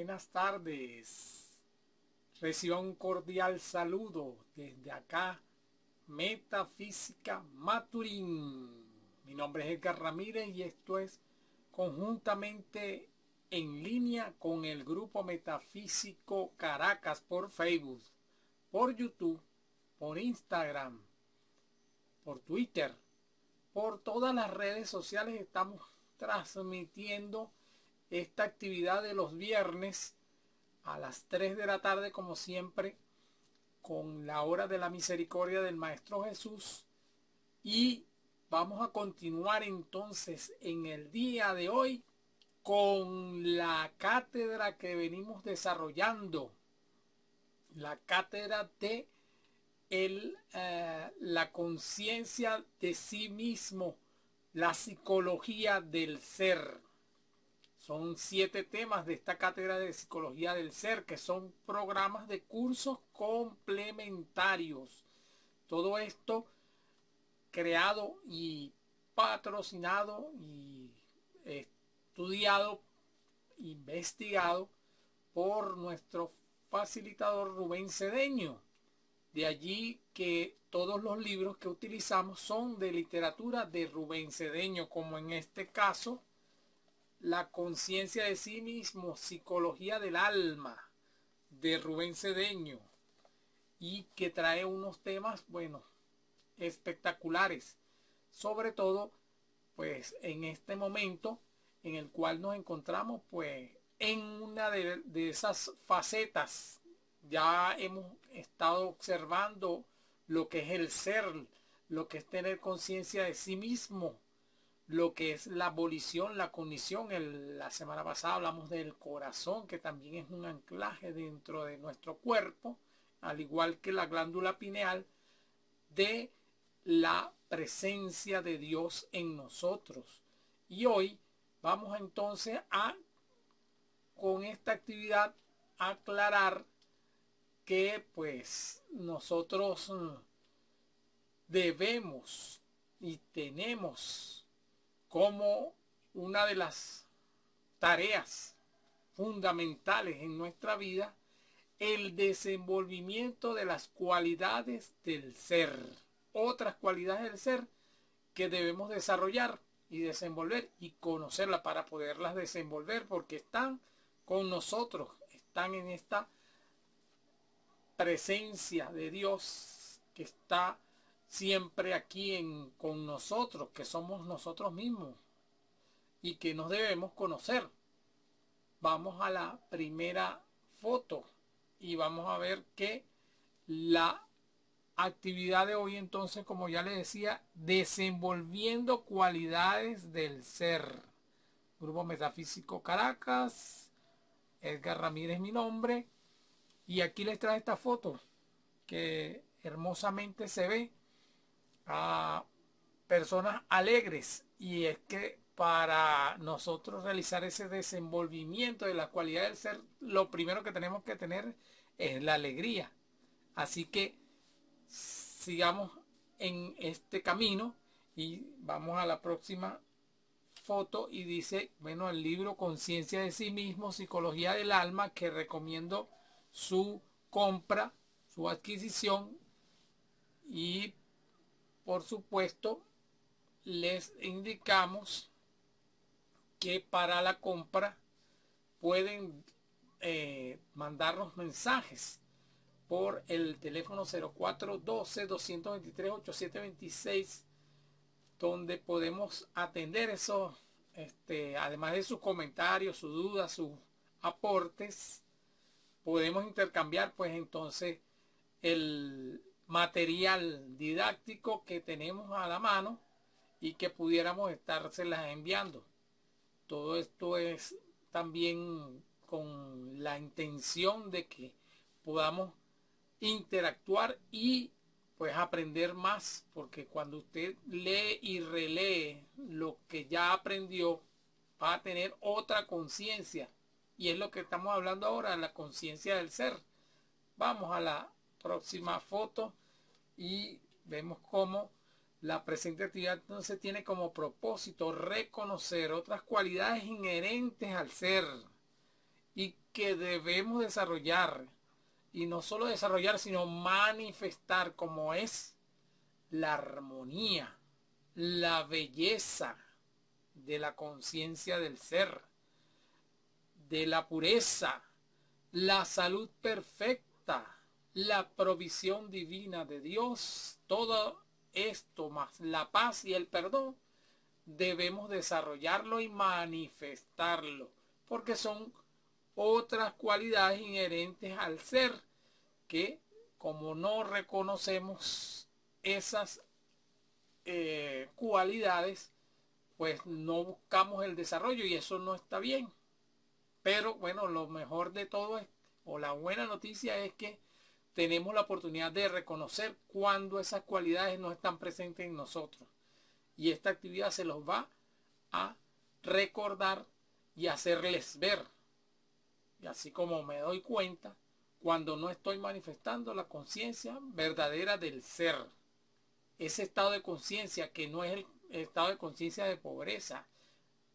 Buenas tardes. Reciba un cordial saludo desde acá, Metafísica Maturín. Mi nombre es Edgar Ramírez y esto es conjuntamente en línea con el grupo Metafísico Caracas por Facebook, por YouTube, por Instagram, por Twitter, por todas las redes sociales estamos transmitiendo esta actividad de los viernes a las 3 de la tarde como siempre con la hora de la misericordia del Maestro Jesús. Y vamos a continuar entonces en el día de hoy con la cátedra que venimos desarrollando la cátedra de el, eh, la conciencia de sí mismo la psicología del ser son siete temas de esta cátedra de psicología del ser, que son programas de cursos complementarios. Todo esto creado y patrocinado y estudiado, investigado por nuestro facilitador Rubén Cedeño. De allí que todos los libros que utilizamos son de literatura de Rubén Cedeño, como en este caso la conciencia de sí mismo, psicología del alma, de Rubén Cedeño, y que trae unos temas, bueno, espectaculares, sobre todo, pues, en este momento en el cual nos encontramos, pues, en una de, de esas facetas. Ya hemos estado observando lo que es el ser, lo que es tener conciencia de sí mismo, lo que es la abolición, la cognición. El, la semana pasada hablamos del corazón, que también es un anclaje dentro de nuestro cuerpo, al igual que la glándula pineal, de la presencia de Dios en nosotros. Y hoy vamos entonces a, con esta actividad, aclarar que pues nosotros mm, debemos y tenemos como una de las tareas fundamentales en nuestra vida el desenvolvimiento de las cualidades del ser. Otras cualidades del ser que debemos desarrollar y desenvolver y conocerlas para poderlas desenvolver porque están con nosotros, están en esta presencia de Dios que está siempre aquí en, con nosotros, que somos nosotros mismos y que nos debemos conocer. Vamos a la primera foto y vamos a ver que la actividad de hoy entonces, como ya le decía, desenvolviendo cualidades del ser. Grupo Metafísico Caracas, Edgar Ramírez mi nombre. Y aquí les trae esta foto que hermosamente se ve personas alegres y es que para nosotros realizar ese desenvolvimiento de la cualidad del ser, lo primero que tenemos que tener es la alegría. Así que sigamos en este camino y vamos a la próxima foto y dice, bueno, el libro Conciencia de sí mismo, Psicología del Alma, que recomiendo su compra, su adquisición y por supuesto, les indicamos que para la compra pueden eh, mandarnos mensajes por el teléfono 0412-223-8726 donde podemos atender eso, este, además de sus comentarios, sus dudas, sus aportes, podemos intercambiar pues entonces el, material didáctico que tenemos a la mano y que pudiéramos estárselas enviando. Todo esto es también con la intención de que podamos interactuar y pues aprender más, porque cuando usted lee y relee lo que ya aprendió, va a tener otra conciencia. Y es lo que estamos hablando ahora, la conciencia del ser. Vamos a la próxima foto y vemos cómo la presente actividad entonces tiene como propósito reconocer otras cualidades inherentes al ser y que debemos desarrollar. Y no solo desarrollar, sino manifestar como es la armonía, la belleza de la conciencia del ser, de la pureza, la salud perfecta, la provisión divina de Dios, todo esto más la paz y el perdón, debemos desarrollarlo y manifestarlo, porque son otras cualidades inherentes al ser que como no reconocemos esas eh, cualidades, pues no buscamos el desarrollo y eso no está bien. Pero bueno, lo mejor de todo es, o la buena noticia es que tenemos la oportunidad de reconocer cuando esas cualidades no están presentes en nosotros. Y esta actividad se los va a recordar y hacerles ver. Y así como me doy cuenta cuando no estoy manifestando la conciencia verdadera del ser. Ese estado de conciencia que no es el estado de conciencia de pobreza,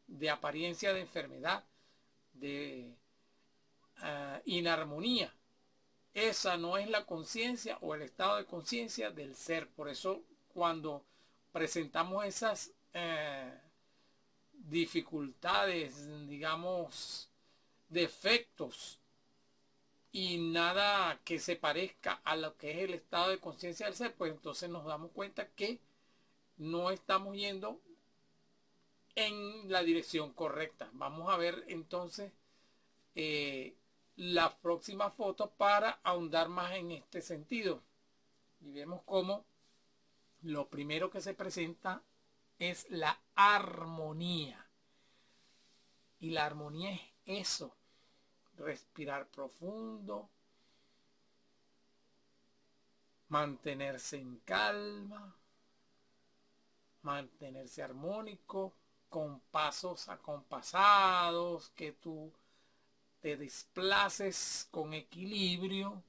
de apariencia de enfermedad, de uh, inarmonía. Esa no es la conciencia o el estado de conciencia del ser. Por eso cuando presentamos esas eh, dificultades, digamos, defectos y nada que se parezca a lo que es el estado de conciencia del ser, pues entonces nos damos cuenta que no estamos yendo en la dirección correcta. Vamos a ver entonces eh, las próximas fotos para ahondar más en este sentido. Y vemos cómo lo primero que se presenta es la armonía. Y la armonía es eso. Respirar profundo. Mantenerse en calma. Mantenerse armónico. Con pasos acompasados. Que tú te desplaces con equilibrio.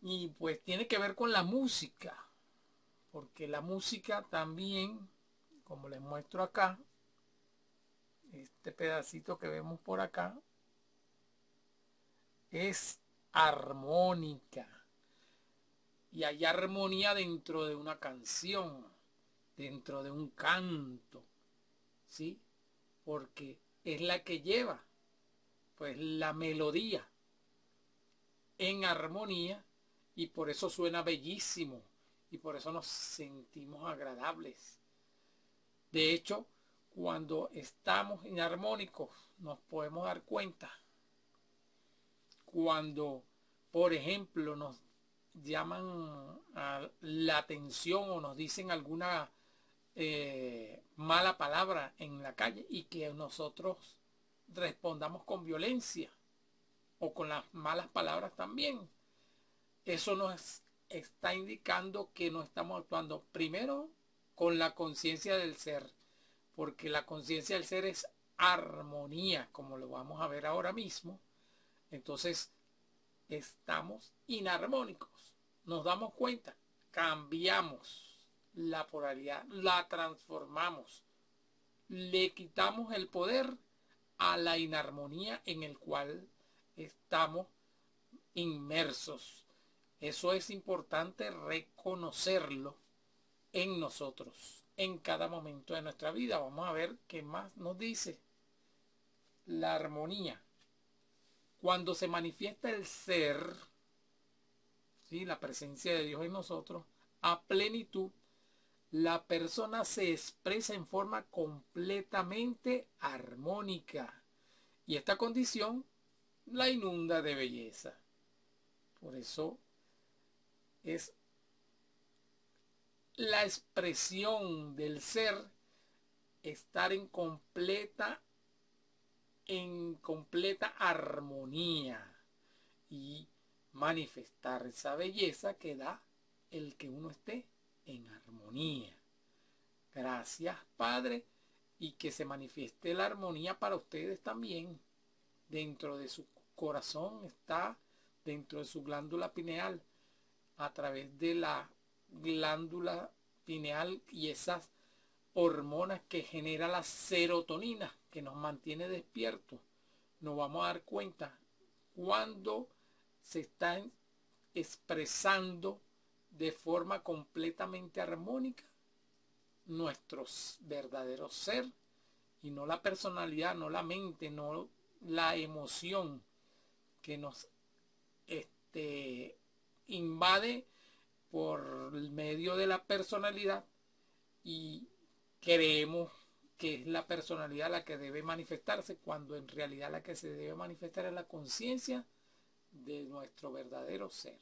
Y pues tiene que ver con la música. Porque la música también, como les muestro acá, este pedacito que vemos por acá, es armónica. Y hay armonía dentro de una canción, dentro de un canto, ¿sí? Porque es la que lleva pues la melodía en armonía y por eso suena bellísimo y por eso nos sentimos agradables. De hecho, cuando estamos inarmónicos nos podemos dar cuenta. Cuando, por ejemplo, nos llaman la atención o nos dicen alguna eh, mala palabra en la calle y que nosotros respondamos con violencia o con las malas palabras también. Eso nos está indicando que no estamos actuando primero con la conciencia del ser, porque la conciencia del ser es armonía, como lo vamos a ver ahora mismo. Entonces, estamos inarmónicos. Nos damos cuenta, cambiamos la polaridad, la transformamos, le quitamos el poder a la inarmonía en el cual estamos inmersos. Eso es importante reconocerlo en nosotros, en cada momento de nuestra vida. Vamos a ver qué más nos dice. La armonía. Cuando se manifiesta el ser, ¿sí? la presencia de Dios en nosotros, a plenitud, la persona se expresa en forma completamente armónica y esta condición la inunda de belleza. Por eso es la expresión del ser estar en completa en completa armonía y manifestar esa belleza que da el que uno esté en armonía. Gracias, Padre, y que se manifieste la armonía para ustedes también. Dentro de su corazón está, dentro de su glándula pineal, a través de la glándula pineal y esas hormonas que genera la serotonina, que nos mantiene despiertos. nos vamos a dar cuenta cuando se está expresando de forma completamente armónica nuestro verdadero ser y no la personalidad, no la mente, no la emoción que nos este, invade por medio de la personalidad y creemos que es la personalidad la que debe manifestarse cuando en realidad la que se debe manifestar es la conciencia de nuestro verdadero ser.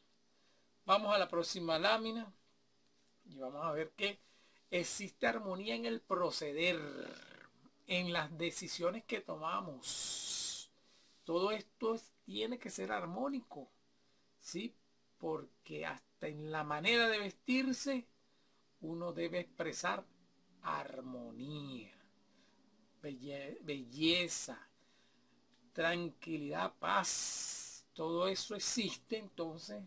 Vamos a la próxima lámina y vamos a ver que existe armonía en el proceder, en las decisiones que tomamos. Todo esto tiene que ser armónico, ¿sí? Porque hasta en la manera de vestirse uno debe expresar armonía, belleza, tranquilidad, paz. Todo eso existe entonces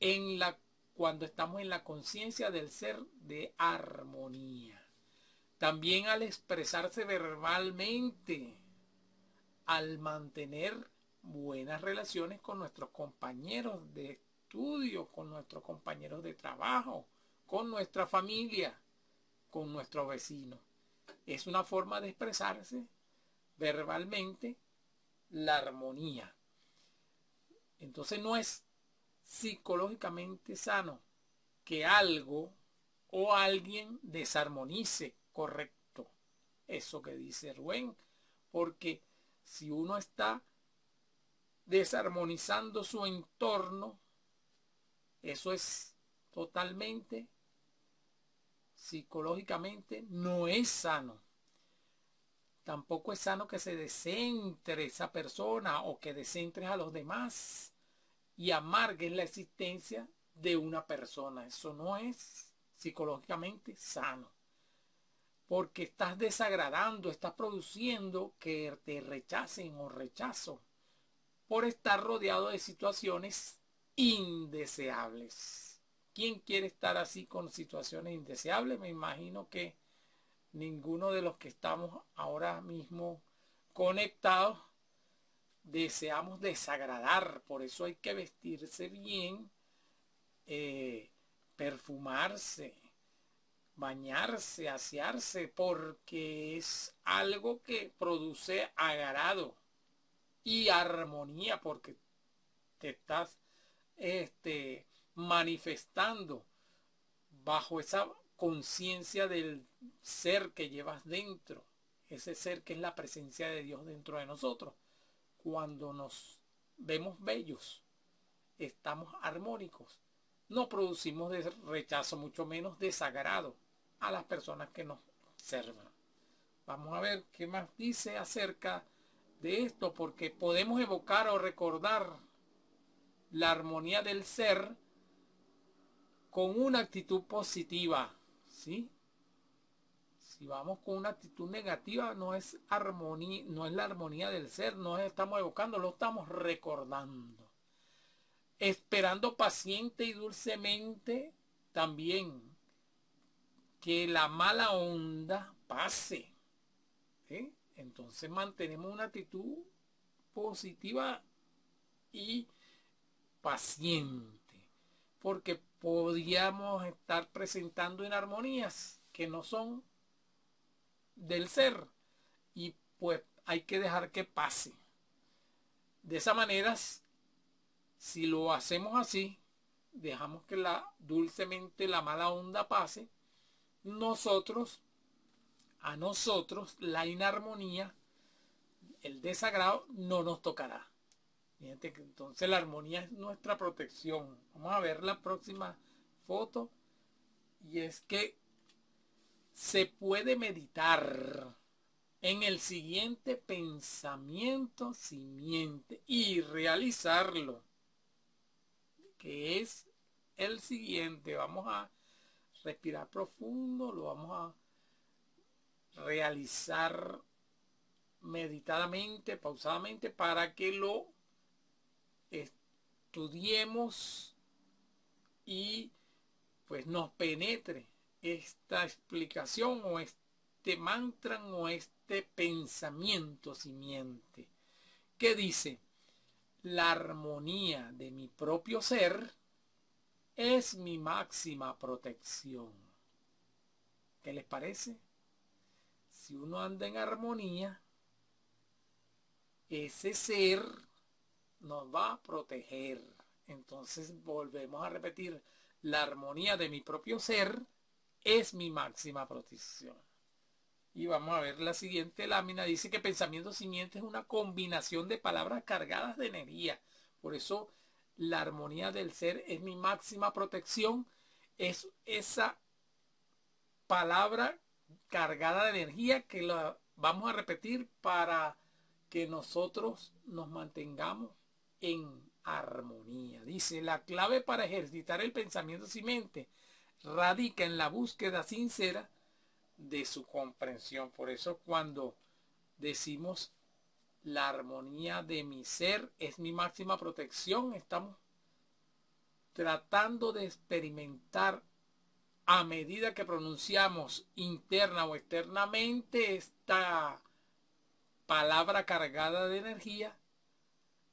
en la cuando estamos en la conciencia del ser de armonía. También al expresarse verbalmente, al mantener buenas relaciones con nuestros compañeros de estudio, con nuestros compañeros de trabajo, con nuestra familia, con nuestros vecinos. Es una forma de expresarse verbalmente la armonía. Entonces no es psicológicamente sano que algo o alguien desarmonice correcto. Eso que dice Rubén, porque si uno está desarmonizando su entorno, eso es totalmente psicológicamente no es sano. Tampoco es sano que se descentre esa persona o que descentres a los demás y amargues la existencia de una persona. Eso no es psicológicamente sano. Porque estás desagradando, estás produciendo que te rechacen o rechazo por estar rodeado de situaciones indeseables. ¿Quién quiere estar así con situaciones indeseables? Me imagino que ninguno de los que estamos ahora mismo conectados deseamos desagradar, por eso hay que vestirse bien, eh, perfumarse, bañarse, asearse, porque es algo que produce agrado y armonía, porque te estás este, manifestando bajo esa conciencia del ser que llevas dentro, ese ser que es la presencia de Dios dentro de nosotros cuando nos vemos bellos, estamos armónicos, no producimos rechazo, mucho menos desagrado a las personas que nos observan. Vamos a ver qué más dice acerca de esto, porque podemos evocar o recordar la armonía del ser con una actitud positiva, ¿sí? Si vamos con una actitud negativa, no es no es la armonía del ser, no estamos evocando, lo estamos recordando. Esperando paciente y dulcemente también que la mala onda pase. Entonces mantenemos una actitud positiva y paciente. Porque podríamos estar presentando en armonías que no son del ser y pues hay que dejar que pase. De esa manera, si lo hacemos así, dejamos que la dulcemente la mala onda pase, nosotros, a nosotros, la inarmonía, el desagrado no nos tocará. Que entonces la armonía es nuestra protección. Vamos a ver la próxima foto. Y es que se puede meditar en el siguiente pensamiento simiente y realizarlo, que es el siguiente. Vamos a respirar profundo, lo vamos a realizar meditadamente, pausadamente, para que lo estudiemos y pues nos penetre esta explicación o este mantra o este pensamiento simiente. que dice, la armonía de mi propio ser es mi máxima protección. ¿Qué les parece? Si uno anda en armonía, ese ser nos va a proteger. Entonces volvemos a repetir, la armonía de mi propio ser es mi máxima protección. Y vamos a ver la siguiente lámina. Dice que pensamiento simiente es una combinación de palabras cargadas de energía. Por eso la armonía del ser es mi máxima protección. Es esa palabra cargada de energía que la vamos a repetir para que nosotros nos mantengamos en armonía. Dice, la clave para ejercitar el pensamiento simiente radica en la búsqueda sincera de su comprensión. Por eso cuando decimos la armonía de mi ser es mi máxima protección, estamos tratando de experimentar a medida que pronunciamos interna o externamente esta palabra cargada de energía,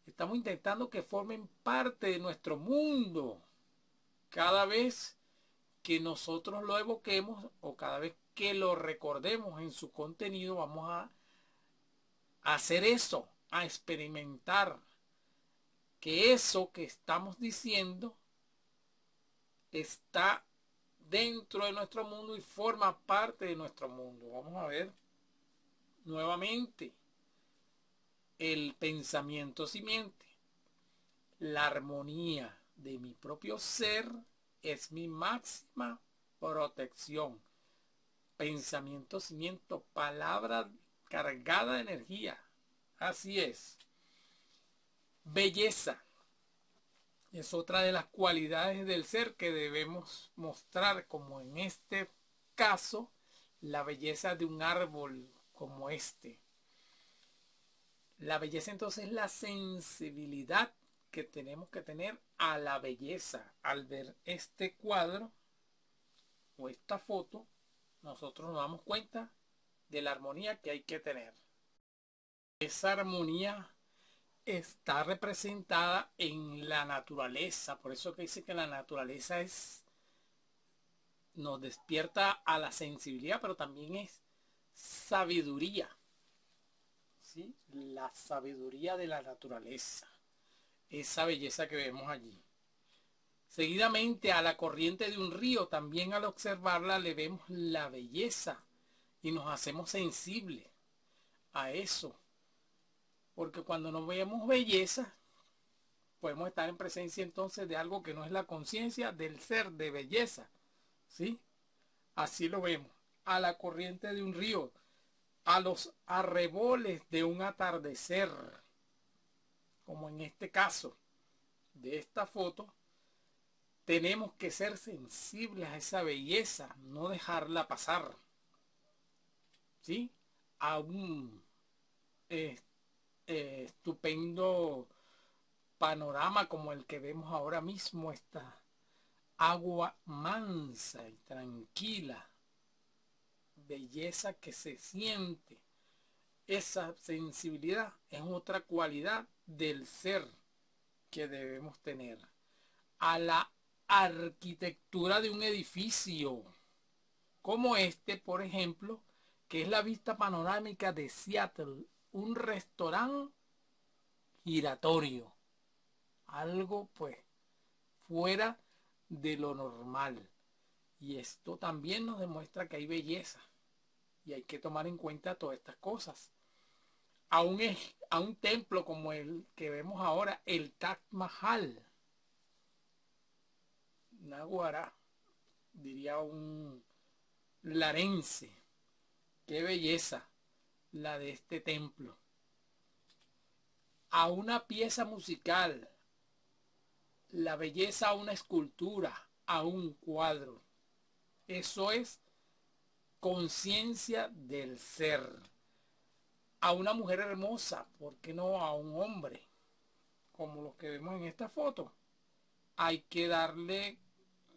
estamos intentando que formen parte de nuestro mundo. Cada vez que nosotros lo evoquemos o cada vez que lo recordemos en su contenido, vamos a hacer eso, a experimentar que eso que estamos diciendo está dentro de nuestro mundo y forma parte de nuestro mundo. Vamos a ver nuevamente el pensamiento simiente. La armonía de mi propio ser es mi máxima protección. Pensamiento cimiento, palabra cargada de energía. Así es. Belleza. Es otra de las cualidades del ser que debemos mostrar, como en este caso, la belleza de un árbol como este la belleza entonces es la sensibilidad que tenemos que tener a la belleza. Al ver este cuadro o esta foto, nosotros nos damos cuenta de la armonía que hay que tener. Esa armonía está representada en la naturaleza. Por eso que dice que la naturaleza es nos despierta a la sensibilidad, pero también es sabiduría la sabiduría de la naturaleza, esa belleza que vemos allí. Seguidamente a la corriente de un río, también al observarla le vemos la belleza y nos hacemos sensibles a eso. Porque cuando nos vemos belleza, podemos estar en presencia entonces de algo que no es la conciencia del ser de belleza. ¿Sí? Así lo vemos. A la corriente de un río a los arreboles de un atardecer, como en este caso de esta foto, tenemos que ser sensibles a esa belleza, no dejarla pasar. ¿Sí? A un eh, eh, estupendo panorama como el que vemos ahora mismo, esta agua mansa y tranquila belleza que se siente. Esa sensibilidad es otra cualidad del ser que debemos tener. A la arquitectura de un edificio, como este, por ejemplo, que es la vista panorámica de Seattle, un restaurante giratorio. Algo pues fuera de lo normal. Y esto también nos demuestra que hay belleza. Y hay que tomar en cuenta todas estas cosas. A un, a un templo como el que vemos ahora, el Taj Mahal. Naguará, diría un larense. Qué belleza la de este templo. A una pieza musical, la belleza a una escultura, a un cuadro. Eso es conciencia del ser. A una mujer hermosa, ¿por qué no a un hombre? Como los que vemos en esta foto. Hay que darle,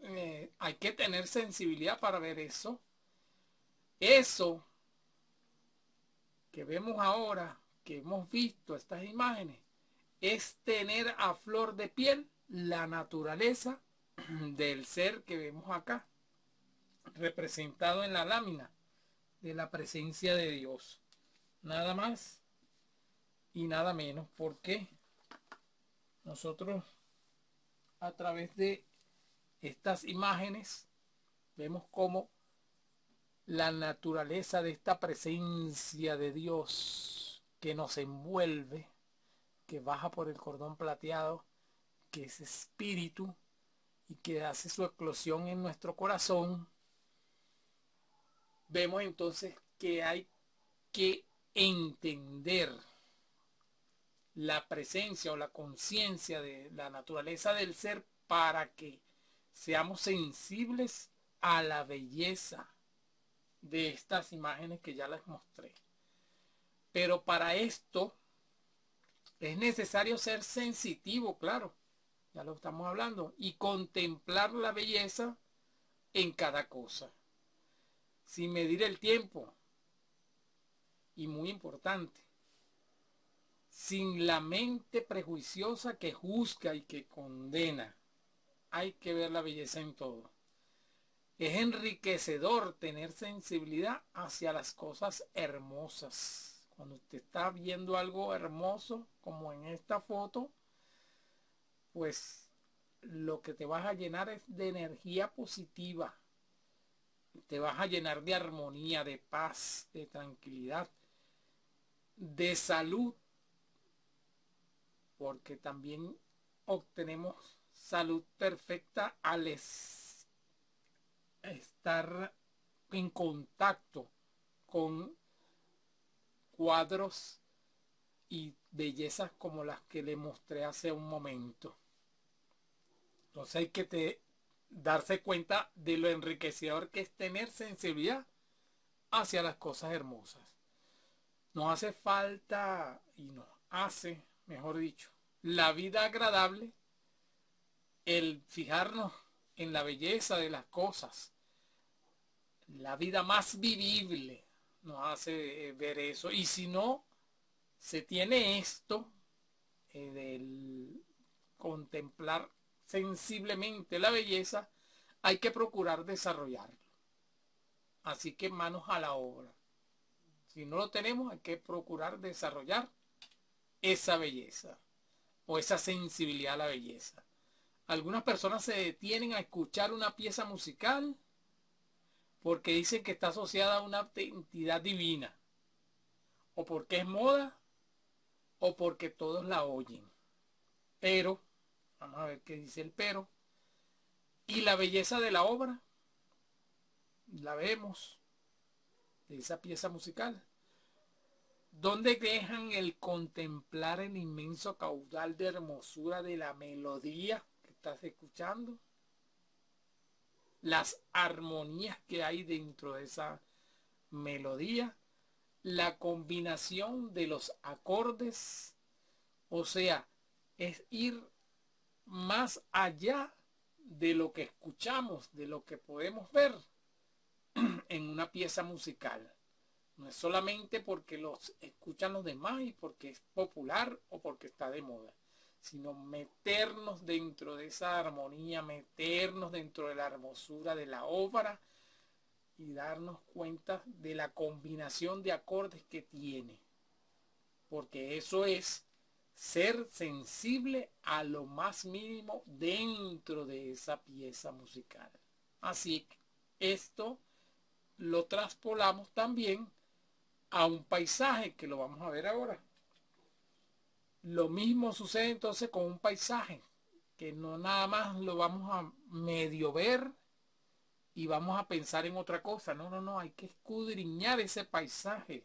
eh, hay que tener sensibilidad para ver eso. Eso que vemos ahora, que hemos visto estas imágenes es tener a flor de piel la naturaleza del ser que vemos acá, representado en la lámina de la presencia de Dios. Nada más y nada menos, porque nosotros a través de estas imágenes vemos cómo la naturaleza de esta presencia de Dios que nos envuelve, que baja por el cordón plateado, que es espíritu y que hace su eclosión en nuestro corazón, vemos entonces que hay que entender la presencia o la conciencia de la naturaleza del ser para que seamos sensibles a la belleza de estas imágenes que ya les mostré. Pero para esto es necesario ser sensitivo, claro, ya lo estamos hablando, y contemplar la belleza en cada cosa, sin medir el tiempo. Y muy importante, sin la mente prejuiciosa que juzga y que condena. Hay que ver la belleza en todo. Es enriquecedor tener sensibilidad hacia las cosas hermosas. Cuando usted está viendo algo hermoso, como en esta foto, pues lo que te vas a llenar es de energía positiva. Te vas a llenar de armonía, de paz, de tranquilidad, de salud porque también obtenemos salud perfecta al estar en contacto con cuadros y bellezas como las que le mostré hace un momento. Entonces hay que darse cuenta de lo enriquecedor que es tener sensibilidad hacia las cosas hermosas. Nos hace falta y nos hace mejor dicho, la vida agradable, el fijarnos en la belleza de las cosas, la vida más vivible nos hace eh, ver eso. Y si no se tiene esto eh, del contemplar sensiblemente la belleza, hay que procurar desarrollarlo. Así que manos a la obra. Si no lo tenemos, hay que procurar desarrollar esa belleza o esa sensibilidad a la belleza. Algunas personas se detienen a escuchar una pieza musical porque dicen que está asociada a una entidad divina, o porque es moda, o porque todos la oyen. Pero, vamos a ver qué dice el pero, y la belleza de la obra, la vemos, de esa pieza musical. ¿Dónde dejan el contemplar el inmenso caudal de hermosura de la melodía que estás escuchando? Las armonías que hay dentro de esa melodía, la combinación de los acordes, o sea, es ir más allá de lo que escuchamos, de lo que podemos ver en una pieza musical. No es solamente porque los escuchan los demás y porque es popular o porque está de moda, sino meternos dentro de esa armonía, meternos dentro de la hermosura de la obra y darnos cuenta de la combinación de acordes que tiene. Porque eso es ser sensible a lo más mínimo dentro de esa pieza musical. Así que esto lo traspolamos también a un paisaje, que lo vamos a ver ahora. Lo mismo sucede entonces con un paisaje, que no nada más lo vamos a medio ver y vamos a pensar en otra cosa. No, no, no, hay que escudriñar ese paisaje,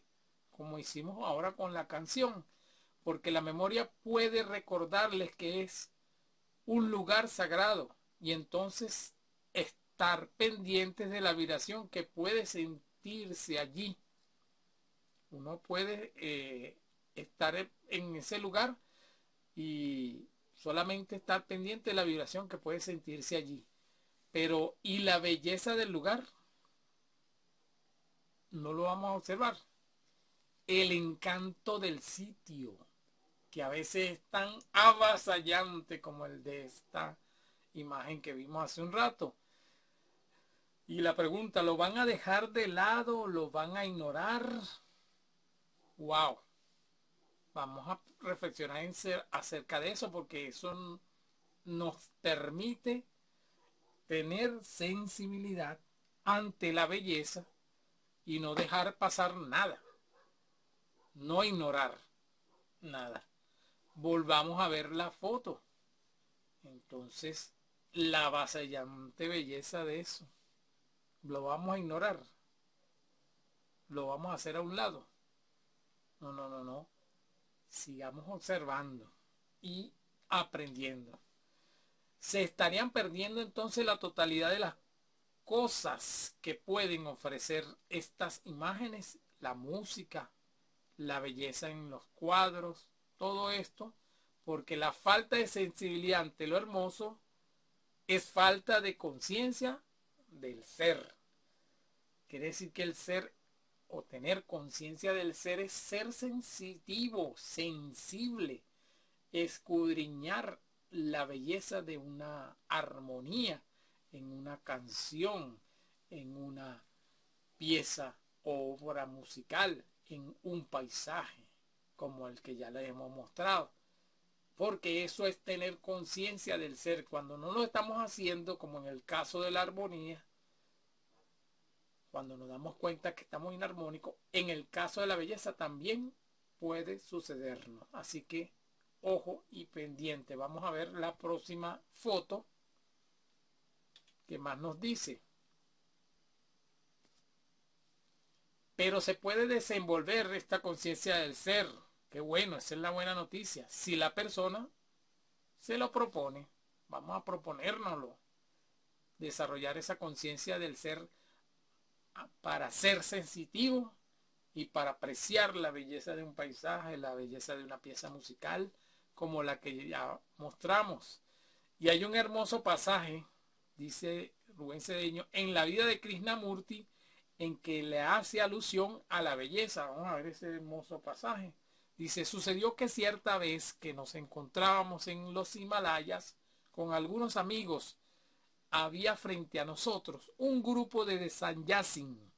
como hicimos ahora con la canción, porque la memoria puede recordarles que es un lugar sagrado y entonces estar pendientes de la vibración que puede sentirse allí uno puede eh, estar en ese lugar y solamente estar pendiente de la vibración que puede sentirse allí. Pero, ¿y la belleza del lugar? No lo vamos a observar. el encanto del sitio, que a veces es tan avasallante como el de esta imagen que vimos hace un rato. Y la pregunta, ¿lo van a dejar de lado? ¿Lo van a ignorar? ¡Wow! Vamos a reflexionar en ser, acerca de eso porque eso nos permite tener sensibilidad ante la belleza y no dejar pasar nada. No ignorar nada. Volvamos a ver la foto. Entonces, la vasallante belleza de eso. Lo vamos a ignorar. Lo vamos a hacer a un lado. No, no, no, no. Sigamos observando y aprendiendo. Se estarían perdiendo entonces la totalidad de las cosas que pueden ofrecer estas imágenes, la música, la belleza en los cuadros, todo esto, porque la falta de sensibilidad ante lo hermoso es falta de conciencia del ser. Quiere decir que el ser o tener conciencia del ser es ser sensitivo, sensible, escudriñar la belleza de una armonía en una canción, en una pieza o obra musical, en un paisaje, como el que ya les hemos mostrado. Porque eso es tener conciencia del ser. Cuando no lo estamos haciendo, como en el caso de la armonía, cuando nos damos cuenta que estamos inarmónicos, en el caso de la belleza también puede sucedernos. Así que ojo y pendiente. Vamos a ver la próxima foto ¿Qué más nos dice? Pero se puede desenvolver esta conciencia del ser. Qué bueno, esa es la buena noticia. Si la persona se lo propone, vamos a proponérnoslo. Desarrollar esa conciencia del ser para ser sensitivo y para apreciar la belleza de un paisaje, la belleza de una pieza musical, como la que ya mostramos. Y hay un hermoso pasaje dice Rubén Cedeño, en la vida de Krishnamurti, en que le hace alusión a la belleza. Vamos a ver ese hermoso pasaje. Dice, sucedió que cierta vez que nos encontrábamos en los Himalayas con algunos amigos, había frente a nosotros un grupo de desanyasin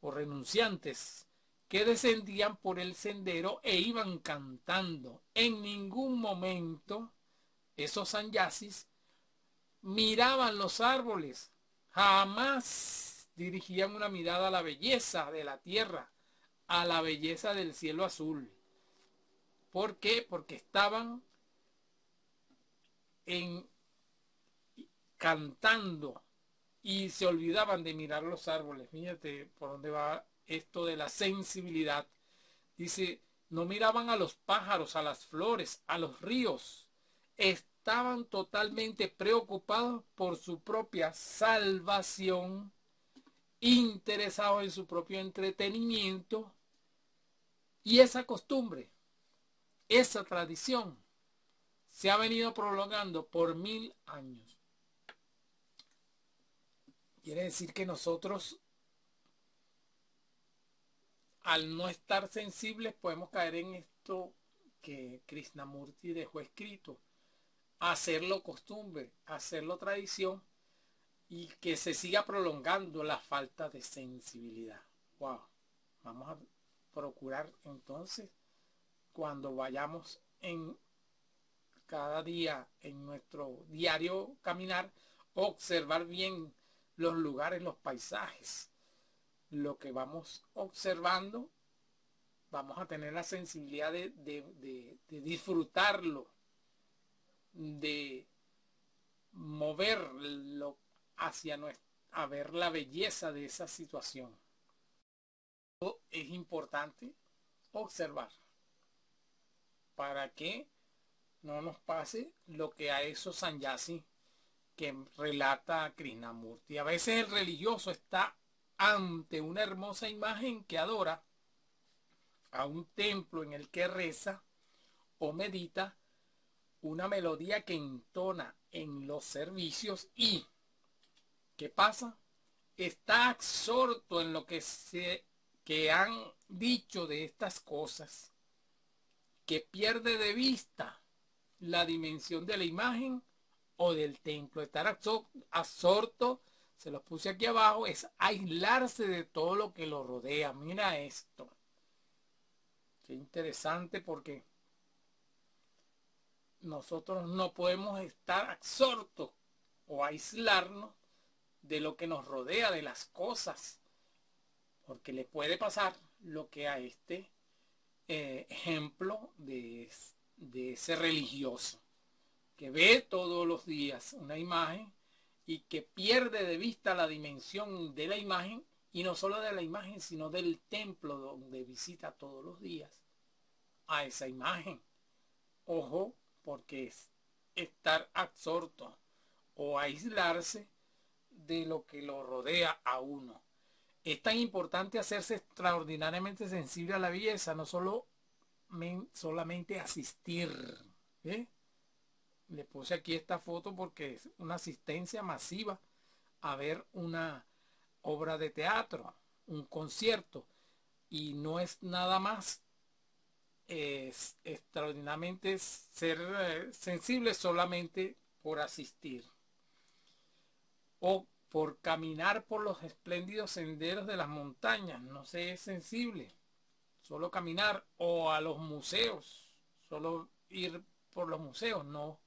o renunciantes que descendían por el sendero e iban cantando. En ningún momento esos sanyasis miraban los árboles, jamás dirigían una mirada a la belleza de la tierra, a la belleza del cielo azul. ¿Por qué? Porque estaban en cantando y se olvidaban de mirar los árboles. Fíjate por dónde va esto de la sensibilidad. Dice, no miraban a los pájaros, a las flores, a los ríos estaban totalmente preocupados por su propia salvación, interesados en su propio entretenimiento, y esa costumbre, esa tradición, se ha venido prolongando por mil años. Quiere decir que nosotros, al no estar sensibles, podemos caer en esto que Krishnamurti dejó escrito hacerlo costumbre, hacerlo tradición y que se siga prolongando la falta de sensibilidad. Wow. Vamos a procurar entonces cuando vayamos en cada día en nuestro diario caminar, observar bien los lugares, los paisajes. Lo que vamos observando, vamos a tener la sensibilidad de, de disfrutarlo de moverlo hacia nuestra, a ver la belleza de esa situación. Es importante observar para que no nos pase lo que a esos sanyasi que relata Krishnamurti. A veces el religioso está ante una hermosa imagen que adora, a un templo en el que reza o medita, una melodía que entona en los servicios y, ¿qué pasa? Está absorto en lo que se que han dicho de estas cosas que pierde de vista la dimensión de la imagen o del templo. Estar absorto, se los puse aquí abajo, es aislarse de todo lo que lo rodea. Mira esto. Qué interesante porque nosotros no podemos estar absortos o aislarnos de lo que nos rodea, de las cosas, porque le puede pasar lo que a este eh, ejemplo de, de ese religioso, que ve todos los días una imagen y que pierde de vista la dimensión de la imagen, y no solo de la imagen, sino del templo donde visita todos los días a esa imagen. Ojo, porque es estar absorto o aislarse de lo que lo rodea a uno. Es tan importante hacerse extraordinariamente sensible a la belleza, no solo solamente asistir. Le puse aquí esta foto porque es una asistencia masiva a ver una obra de teatro, un concierto. Y no es nada más es extraordinariamente ser eh, sensible solamente por asistir o por caminar por los espléndidos senderos de las montañas, no se es sensible, solo caminar o a los museos, solo ir por los museos, no,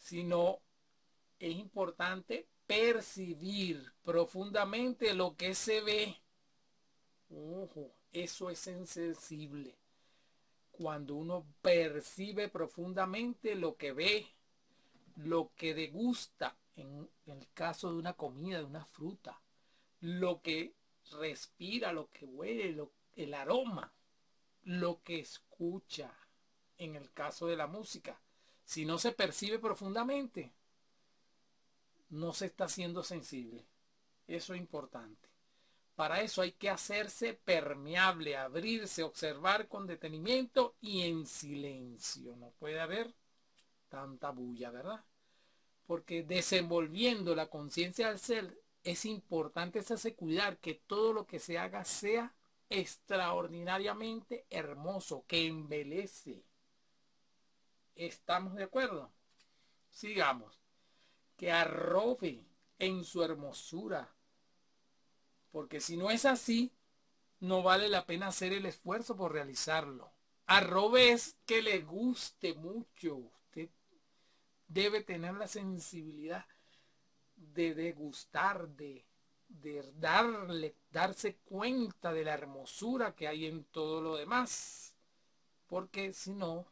sino es importante percibir profundamente lo que se ve. Eso es sensible cuando uno percibe profundamente lo que ve, lo que degusta, en el caso de una comida, de una fruta, lo que respira, lo que huele, el aroma, lo que escucha, en el caso de la música. Si no se percibe profundamente, no se está siendo sensible. Eso es importante. Para eso hay que hacerse permeable, abrirse, observar con detenimiento y en silencio. No puede haber tanta bulla, ¿verdad? Porque desenvolviendo la conciencia del ser, es importante hacerse cuidar que todo lo que se haga sea extraordinariamente hermoso, que embelece. ¿Estamos de acuerdo? Sigamos. Que arrobe en su hermosura porque si no es así, no vale la pena hacer el esfuerzo por realizarlo. Arrobe es que le guste mucho. Usted debe tener la sensibilidad de degustar, de, de darle, darse cuenta de la hermosura que hay en todo lo demás. Porque si no,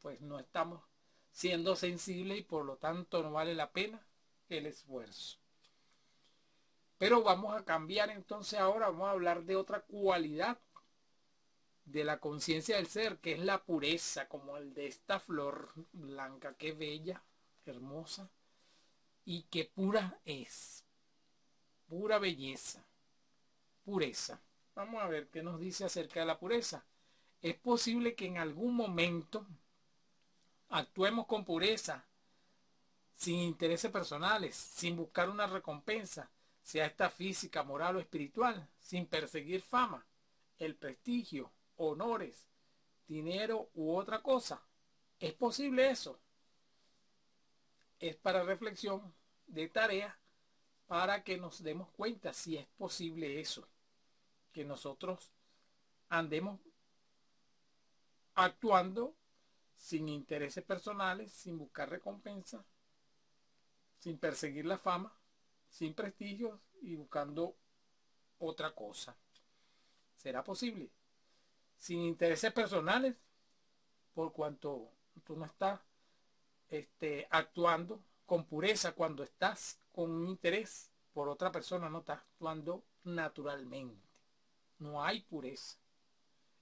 pues no estamos siendo sensibles y por lo tanto no vale la pena el esfuerzo. Pero vamos a cambiar entonces ahora, vamos a hablar de otra cualidad de la conciencia del ser, que es la pureza, como el de esta flor blanca, que bella, hermosa, y que pura es. Pura belleza. Pureza. Vamos a ver qué nos dice acerca de la pureza. Es posible que en algún momento actuemos con pureza, sin intereses personales, sin buscar una recompensa, sea esta física, moral o espiritual, sin perseguir fama, el prestigio, honores, dinero u otra cosa. ¿Es posible eso? Es para reflexión de tarea para que nos demos cuenta si es posible eso. Que nosotros andemos actuando sin intereses personales, sin buscar recompensa, sin perseguir la fama, sin prestigio y buscando otra cosa. ¿Será posible? Sin intereses personales, por cuanto tú no estás este, actuando con pureza cuando estás con un interés por otra persona, no estás actuando naturalmente. No hay pureza.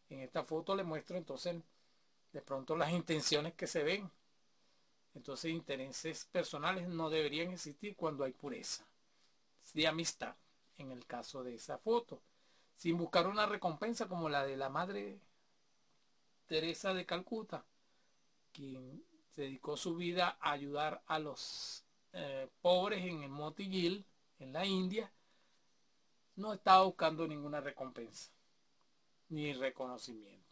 En esta foto le muestro entonces de pronto las intenciones que se ven. Entonces intereses personales no deberían existir cuando hay pureza de amistad, en el caso de esa foto, sin buscar una recompensa como la de la madre Teresa de Calcuta, quien dedicó su vida a ayudar a los eh, pobres en el Motiguil, en la India, no estaba buscando ninguna recompensa ni reconocimiento.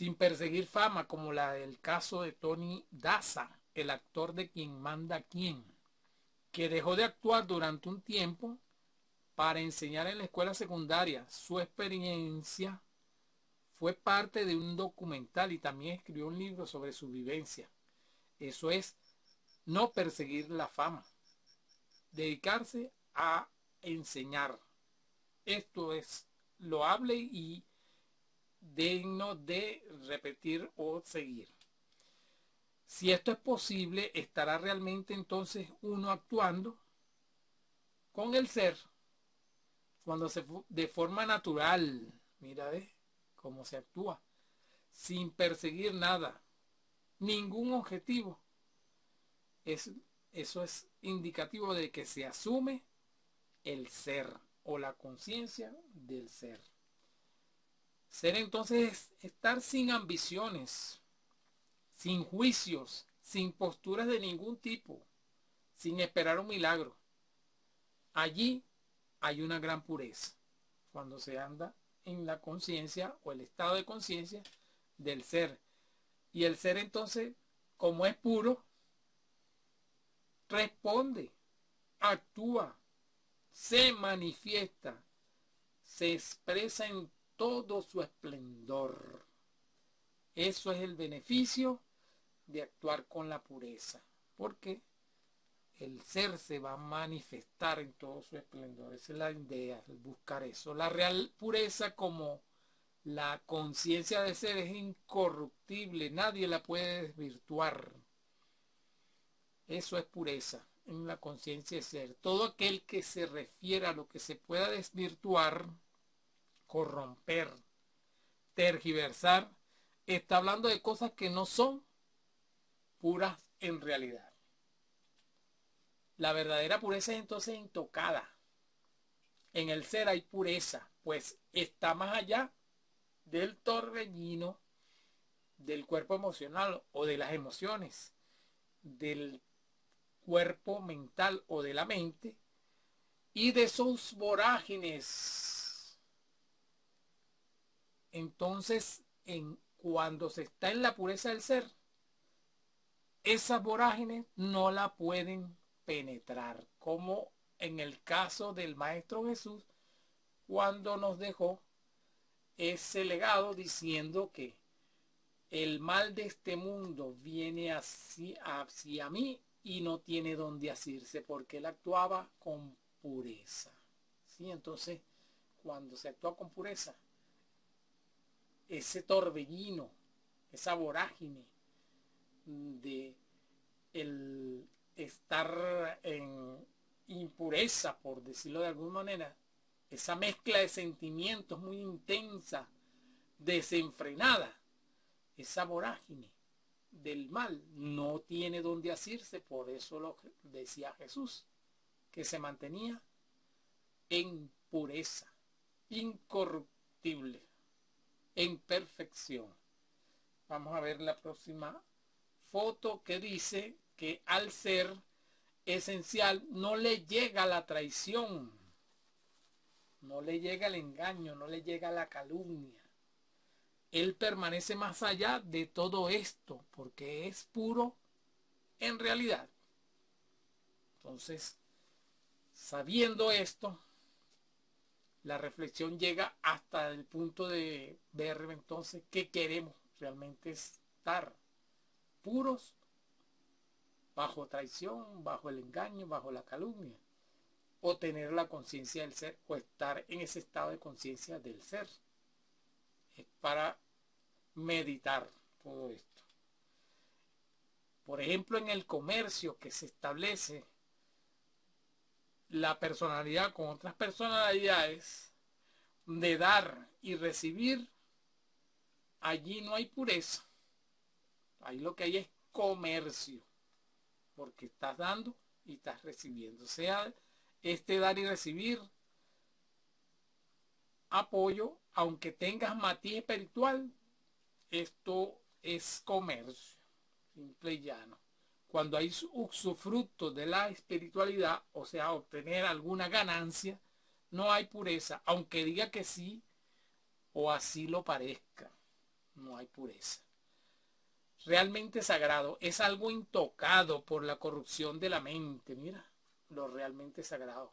Sin perseguir fama como la del caso de Tony Daza, el actor de quien manda quién, que dejó de actuar durante un tiempo para enseñar en la escuela secundaria. Su experiencia fue parte de un documental y también escribió un libro sobre su vivencia. Eso es no perseguir la fama, dedicarse a enseñar. Esto es loable y digno de repetir o seguir. Si esto es posible, estará realmente entonces uno actuando con el ser cuando se de forma natural, mira cómo se actúa, sin perseguir nada, ningún objetivo. Es, eso es indicativo de que se asume el ser o la conciencia del ser. Ser entonces es estar sin ambiciones, sin juicios, sin posturas de ningún tipo, sin esperar un milagro. Allí hay una gran pureza, cuando se anda en la conciencia o el estado de conciencia del ser. Y el ser entonces, como es puro, responde, actúa, se manifiesta, se expresa en todo su esplendor. Eso es el beneficio de actuar con la pureza, porque el ser se va a manifestar en todo su esplendor. Esa es la idea, el buscar eso. La real pureza como la conciencia de ser es incorruptible, nadie la puede desvirtuar. Eso es pureza en la conciencia de ser. Todo aquel que se refiere a lo que se pueda desvirtuar, corromper, tergiversar, está hablando de cosas que no son puras en realidad. La verdadera pureza es entonces intocada. En el ser hay pureza, pues está más allá del torbellino del cuerpo emocional o de las emociones, del cuerpo mental o de la mente y de sus vorágines. Entonces, en, cuando se está en la pureza del ser, esas vorágines no la pueden penetrar, como en el caso del Maestro Jesús, cuando nos dejó ese legado diciendo que el mal de este mundo viene hacia, hacia mí y no tiene donde asirse porque él actuaba con pureza. ¿Sí? Entonces, cuando se actúa con pureza, ese torbellino, esa vorágine de el estar en impureza, por decirlo de alguna manera, esa mezcla de sentimientos muy intensa, desenfrenada, esa vorágine, del mal no tiene donde asirse, por eso lo decía Jesús, que se mantenía en pureza, incorruptible, en perfección. Vamos a ver la próxima foto que dice que al ser esencial no le llega la traición, no le llega el engaño, no le llega la calumnia él permanece más allá de todo esto, porque es puro en realidad. Entonces, sabiendo esto, la reflexión llega hasta el punto de ver entonces qué queremos realmente estar puros bajo traición, bajo el engaño, bajo la calumnia, o tener la conciencia del ser, o estar en ese estado de conciencia del ser para meditar todo esto. Por ejemplo, en el comercio que se establece la personalidad con otras personalidades de dar y recibir, allí no hay pureza. Ahí lo que hay es comercio, porque estás dando y estás recibiendo. sea, este dar y recibir apoyo, aunque tengas matiz espiritual, esto es comercio, simple y llano. Cuando hay usufructo de la espiritualidad, o sea, obtener alguna ganancia, no hay pureza, aunque diga que sí o así lo parezca, no hay pureza. Realmente sagrado es algo intocado por la corrupción de la mente, mira, lo realmente sagrado.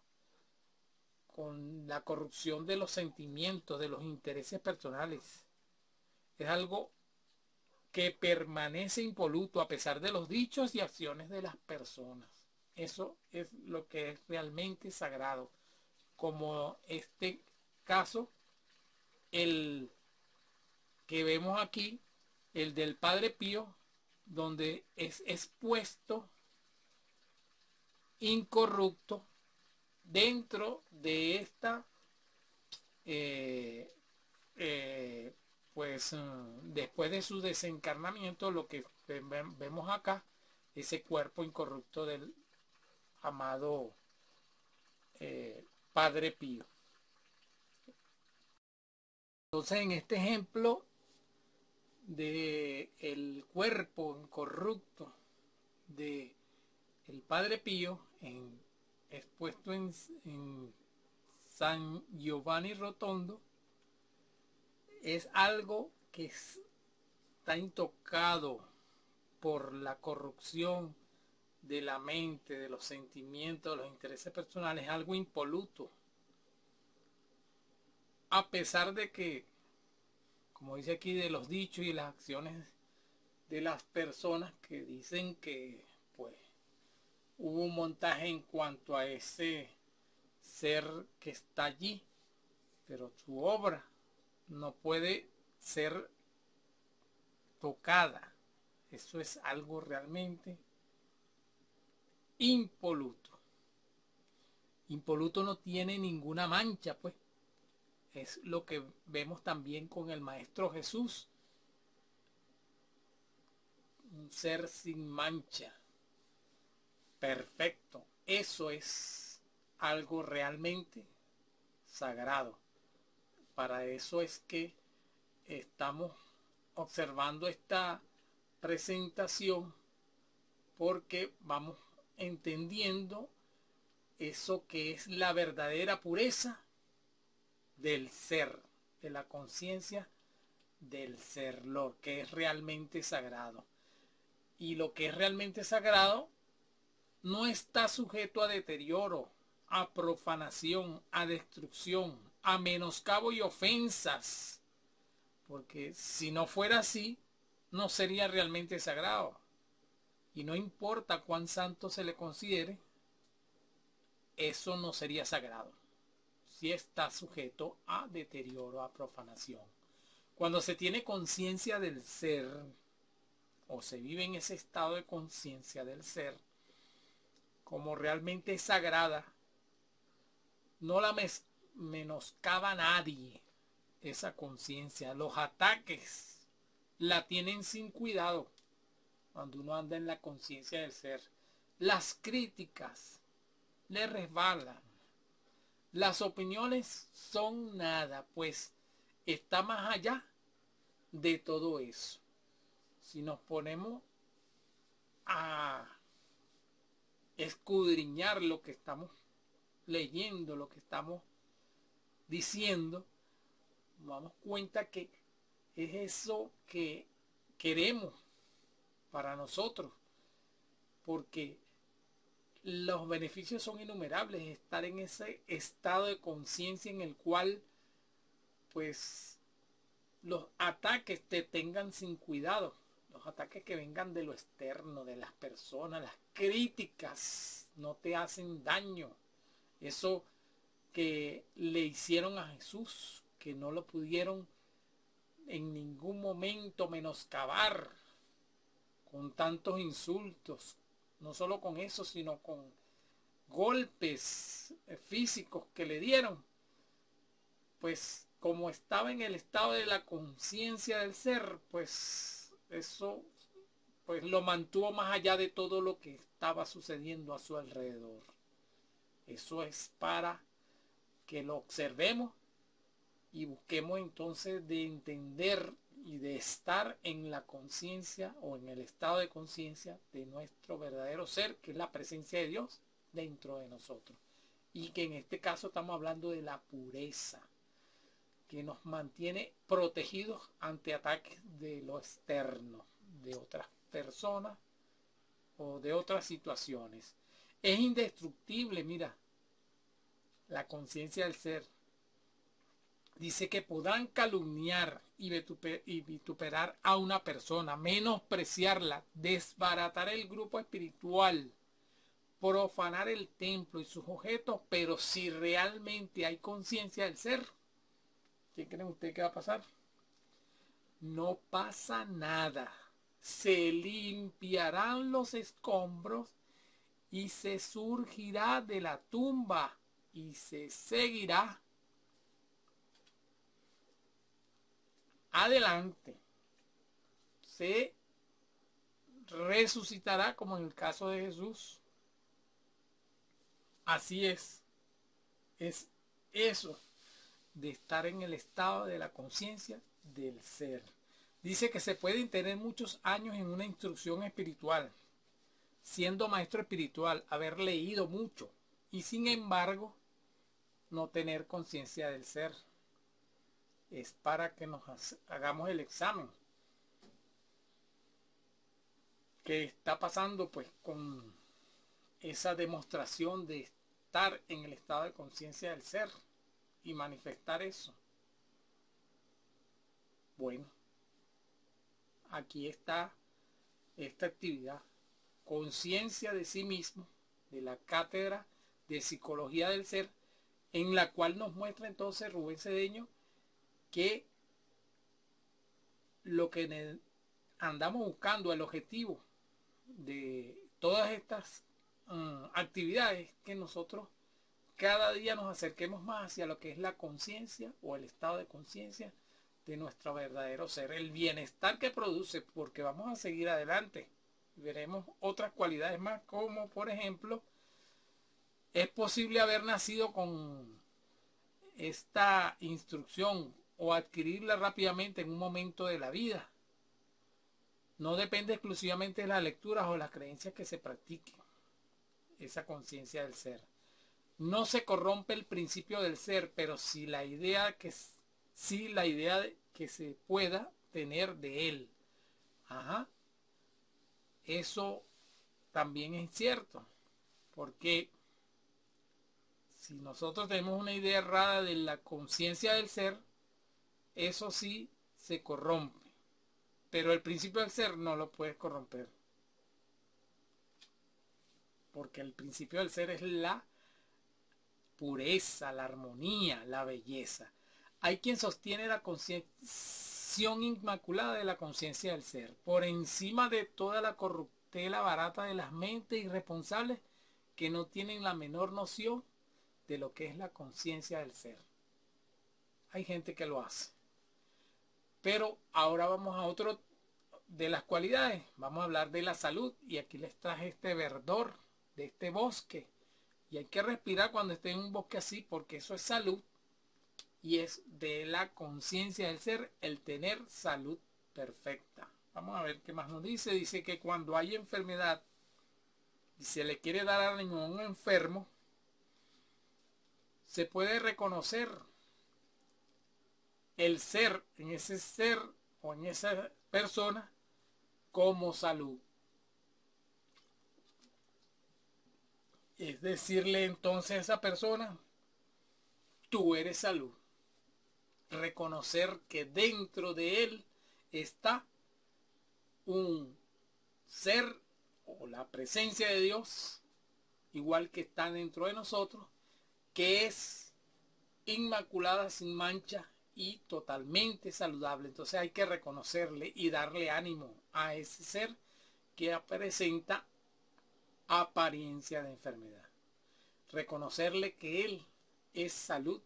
Con la corrupción de los sentimientos, de los intereses personales. Es algo que permanece impoluto a pesar de los dichos y acciones de las personas. Eso es lo que es realmente sagrado. Como este caso, el que vemos aquí, el del Padre Pío, donde es expuesto incorrupto dentro de esta eh, eh, pues mm, después de su desencarnamiento lo que vemos acá ese cuerpo incorrupto del amado eh, Padre Pío. Entonces en este ejemplo de el cuerpo incorrupto de el Padre Pío expuesto en San Giovanni Rotondo es algo que está intocado por la corrupción de la mente, de los sentimientos, de los intereses personales, algo impoluto. A pesar de que, como dice aquí, de los dichos y las acciones de las personas que dicen que, pues, hubo un montaje en cuanto a ese ser que está allí, pero su obra no puede ser tocada. Eso es algo realmente impoluto. Impoluto no tiene ninguna mancha, pues. Es lo que vemos también con el Maestro Jesús. Un ser sin mancha. Perfecto. Eso es algo realmente sagrado. Para eso es que estamos observando esta presentación porque vamos entendiendo eso que es la verdadera pureza del ser, de la conciencia del ser, lo que es realmente sagrado. Y lo que es realmente sagrado no está sujeto a deterioro, a profanación, a destrucción, a menoscabo y ofensas. Porque si no fuera así, no sería realmente sagrado y no importa cuán santo se le considere, eso no sería sagrado si está sujeto a deterioro, a profanación. Cuando se tiene conciencia del ser, o se vive en ese estado de conciencia del ser, como realmente es sagrada, no la menoscaba nadie esa conciencia. Los ataques la tienen sin cuidado cuando uno anda en la conciencia del ser. Las críticas le resbalan. Las opiniones son nada, pues está más allá de todo eso. Si nos ponemos a escudriñar lo que estamos leyendo, lo que estamos diciendo, nos damos cuenta que es eso que queremos para nosotros, porque los beneficios son innumerables, estar en ese estado de conciencia en el cual pues los ataques te tengan sin cuidado, los ataques que vengan de lo externo, de las personas, las críticas no te hacen daño. Eso que le hicieron a Jesús, que no lo pudieron en ningún momento menoscabar, con tantos insultos, no solo con eso, sino con golpes físicos que le dieron, pues como estaba en el estado de la conciencia del ser, pues eso pues lo mantuvo más allá de todo lo que estaba sucediendo a su alrededor. Eso es para que lo observemos y busquemos entonces de entender y de estar en la conciencia o en el estado de conciencia de nuestro verdadero ser, que es la presencia de Dios dentro de nosotros. y que en este caso estamos hablando de la pureza, que nos mantiene protegidos ante ataques de lo externo, de otras personas o de otras situaciones. Es indestructible, mira, la conciencia del ser. Dice que podrán calumniar y, vituperar a una persona, menospreciarla, desbaratar el grupo espiritual, profanar el templo y sus objetos, pero si realmente hay conciencia del ser, ¿qué creen ustedes que va a pasar? No pasa nada. Se limpiarán los escombros y se surgirá de la tumba y se seguirá adelante. Se resucitará como en el caso de Jesús. Así es. Es eso de estar en el estado de la conciencia del ser. Dice que se pueden tener muchos años en una instrucción espiritual, siendo maestro espiritual, haber leído mucho y sin embargo no tener conciencia del ser. Es para que nos hagamos el examen. ¿Qué está pasando pues con esa demostración de estar en el estado de conciencia del ser y manifestar eso? Bueno, aquí está esta actividad conciencia de sí mismo, de la cátedra de psicología del ser, en la cual nos muestra entonces Rubén Cedeño que lo que andamos buscando, el objetivo de todas estas mm, actividades, que nosotros cada día nos acerquemos más hacia lo que es la conciencia o el estado de conciencia de nuestro verdadero ser, el bienestar que produce, porque vamos a seguir adelante. Veremos otras cualidades más, como por ejemplo, es posible haber nacido con esta instrucción o adquirirla rápidamente en un momento de la vida. No depende exclusivamente de las lecturas o las creencias que se practiquen. Esa conciencia del ser. No se corrompe el principio del ser, pero si la idea que sí la idea que se pueda tener de él. Ajá eso también es cierto, porque si nosotros tenemos una idea errada de la conciencia del ser, eso sí se corrompe. Pero el principio del ser no lo puedes corromper. Porque el principio del ser es la pureza, la armonía, la belleza. Hay quien sostiene la conciencia inmaculada de la conciencia del ser, por encima de toda la corruptela barata de las mentes irresponsables que no tienen la menor noción de lo que es la conciencia del ser. Hay gente que lo hace. Pero ahora vamos a otro de las cualidades. Vamos a hablar de la salud. Y aquí les traje este verdor de este bosque. Y hay que respirar cuando esté en un bosque así porque eso es salud y es de la conciencia del ser el tener salud perfecta. Vamos a ver qué más nos dice. Dice que cuando hay enfermedad y se le quiere dar a un enfermo, se puede reconocer el ser en ese ser o en esa persona como salud. Es decirle entonces a esa persona, tú eres salud reconocer que dentro de él está un ser o la presencia de Dios, igual que está dentro de nosotros, que es inmaculada, sin mancha y totalmente saludable. Entonces hay que reconocerle y darle ánimo a ese ser que presenta apariencia de enfermedad. Reconocerle que Él es salud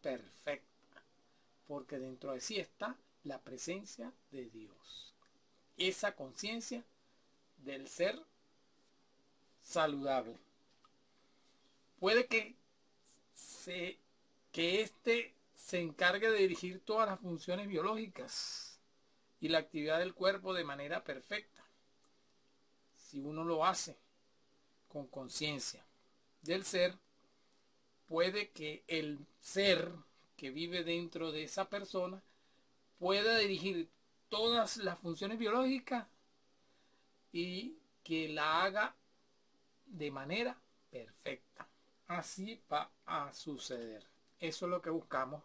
perfecta porque dentro de sí está la presencia de Dios. Esa conciencia del ser saludable. Puede que, que éste se encargue de dirigir todas las funciones biológicas y la actividad del cuerpo de manera perfecta. Si uno lo hace con conciencia del ser, puede que el ser que vive dentro de esa persona pueda dirigir todas las funciones biológicas y que la haga de manera perfecta. Así va a suceder. Eso es lo que buscamos.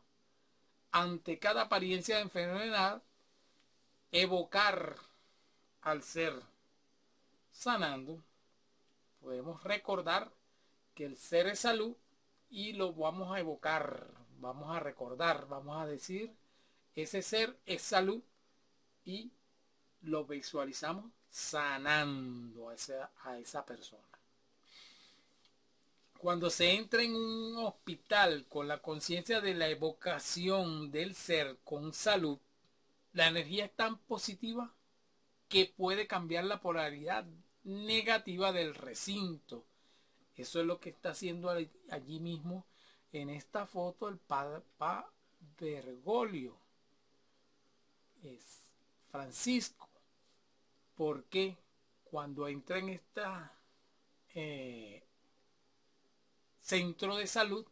Ante cada apariencia de enfermedad, evocar al ser sanando, podemos recordar que el ser es salud y lo vamos a evocar, vamos a recordar, vamos a decir, ese ser es salud y lo visualizamos sanando a esa, a esa persona. Cuando se entra en un hospital con la conciencia de la evocación del ser con salud, la energía es tan positiva que puede cambiar la polaridad negativa del recinto. Eso es lo que está haciendo allí mismo en esta foto el Papa Bergoglio. Es Francisco. Porque cuando entra en esta eh, centro de salud,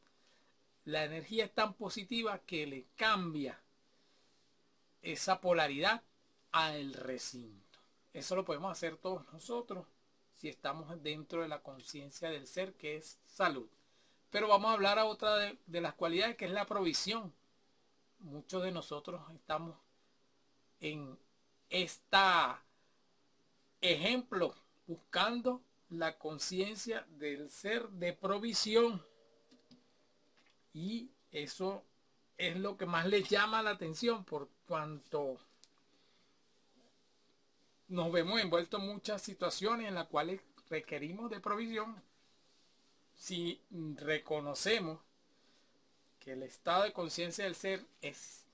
la energía es tan positiva que le cambia esa polaridad al recinto. Eso lo podemos hacer todos nosotros si estamos dentro de la conciencia del ser que es salud. Pero vamos a hablar a otra de, las cualidades que es la provisión. Muchos de nosotros estamos en esta ejemplo buscando la conciencia del ser de provisión. Y eso es lo que más les llama la atención por cuanto nos vemos envueltos en muchas situaciones en las cuales requerimos de provisión. Si reconocemos que el estado de conciencia del ser es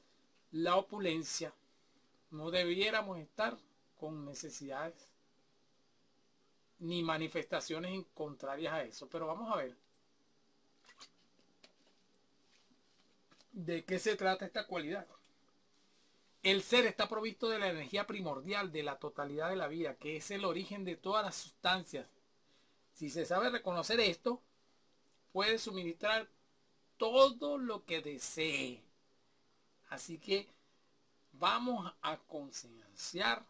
la opulencia, no debiéramos estar con necesidades ni manifestaciones contrarias a eso. Pero vamos a ver. ¿De qué se trata esta cualidad? El ser está provisto de la energía primordial de la totalidad de la vida, que es el origen de todas las sustancias. Si se sabe reconocer esto, puede suministrar todo lo que desee. Así que vamos a concienciar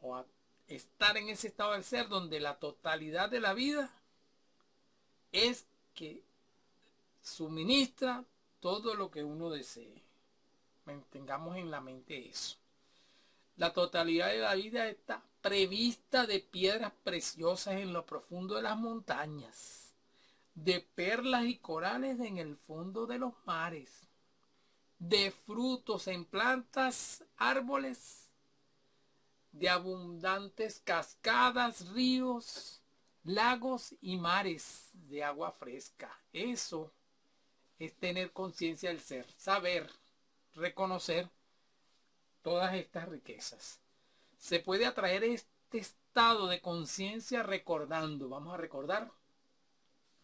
o a estar en ese estado del ser donde la totalidad de la vida es que suministra todo lo que uno desee. Tengamos en la mente eso. La totalidad de la vida está prevista de piedras preciosas en lo profundo de las montañas, de perlas y corales en el fondo de los mares, de frutos en plantas, árboles de abundantes cascadas, ríos, lagos y mares de agua fresca. Eso es tener conciencia del ser, saber, reconocer todas estas riquezas. Se puede atraer este estado de conciencia recordando, vamos a recordar,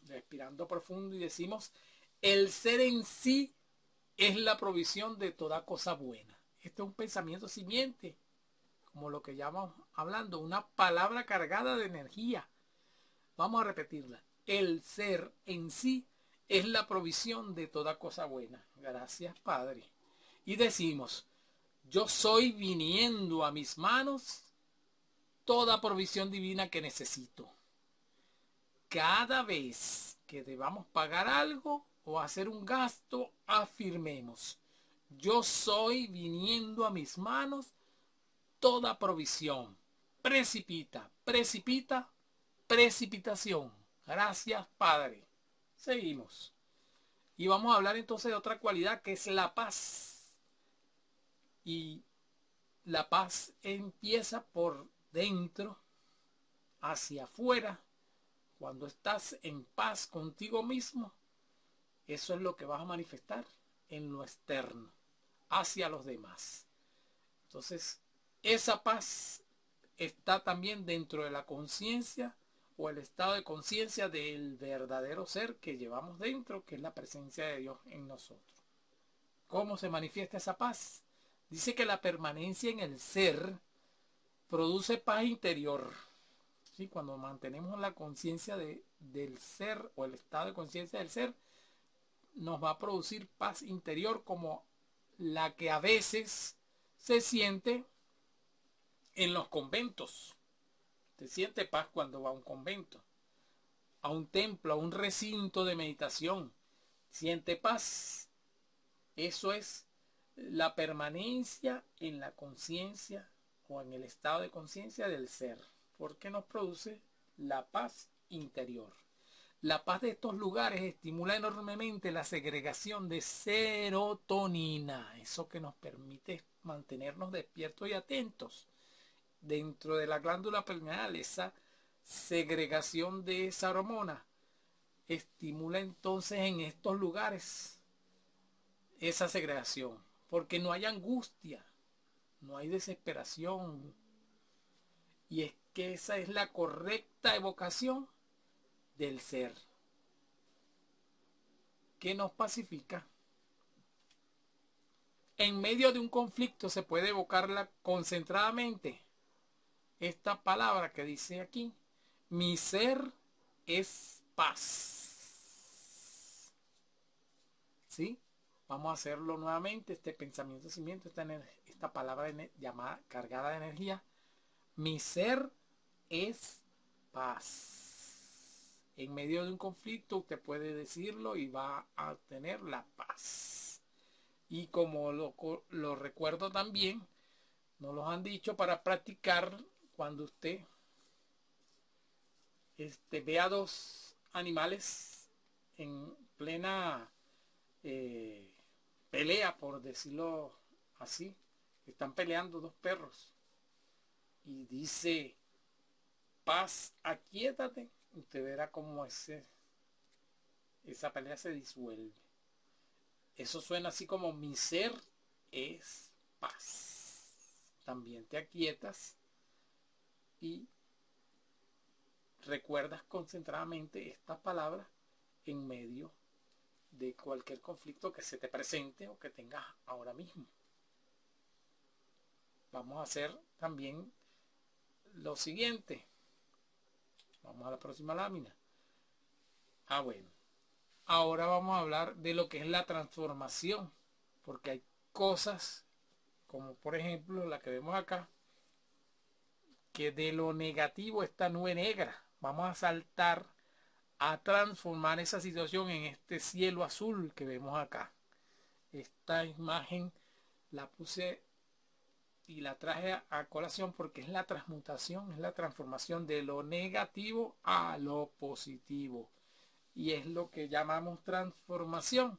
respirando profundo y decimos, el ser en sí es la provisión de toda cosa buena. Este es un pensamiento simiente como lo que llamamos hablando, una palabra cargada de energía. Vamos a repetirla. El ser en sí es la provisión de toda cosa buena. Gracias, Padre. Y decimos, yo soy viniendo a mis manos toda provisión divina que necesito. Cada vez que debamos pagar algo o hacer un gasto, afirmemos, yo soy viniendo a mis manos toda provisión. Precipita, precipita, precipitación. Gracias, Padre. Seguimos. Y vamos a hablar entonces de otra cualidad que es la paz. Y la paz empieza por dentro hacia afuera. Cuando estás en paz contigo mismo, eso es lo que vas a manifestar en lo externo, hacia los demás. Entonces, esa paz está también dentro de la conciencia o el estado de conciencia del verdadero ser que llevamos dentro, que es la presencia de Dios en nosotros. ¿Cómo se manifiesta esa paz? Dice que la permanencia en el ser produce paz interior. ¿sí? Cuando mantenemos la conciencia de, del ser o el estado de conciencia del ser, nos va a producir paz interior como la que a veces se siente en los conventos. Se siente paz cuando va a un convento, a un templo, a un recinto de meditación. Siente paz. Eso es la permanencia en la conciencia o en el estado de conciencia del ser, porque nos produce la paz interior. La paz de estos lugares estimula enormemente la segregación de serotonina, eso que nos permite mantenernos despiertos y atentos. Dentro de la glándula pineal, esa segregación de esa hormona estimula entonces en estos lugares esa segregación, porque no hay angustia, no hay desesperación. Y es que esa es la correcta evocación del ser que nos pacifica. En medio de un conflicto se puede evocarla concentradamente. Esta palabra que dice aquí, mi ser es paz. ¿Sí? Vamos a hacerlo nuevamente, este pensamiento, cimiento, esta, esta palabra llamada cargada de energía. Mi ser es paz en medio de un conflicto usted puede decirlo y va a tener la paz. Y como lo, lo recuerdo también, nos lo han dicho para practicar cuando usted este, vea dos animales en plena eh, pelea, por decirlo así. Están peleando dos perros. Y dice, paz, aquíétate usted verá cómo ese, esa pelea se disuelve. Eso suena así como mi ser es paz. También te aquietas y recuerdas concentradamente esta palabra en medio de cualquier conflicto que se te presente o que tengas ahora mismo. Vamos a hacer también lo siguiente. Vamos a la próxima lámina. Ah, bueno. Ahora vamos a hablar de lo que es la transformación. Porque hay cosas, como por ejemplo la que vemos acá, que de lo negativo esta nube negra. Vamos a saltar a transformar esa situación en este cielo azul que vemos acá. Esta imagen la puse y la traje a, colación porque es la transmutación, es la transformación de lo negativo a lo positivo. Y es lo que llamamos transformación,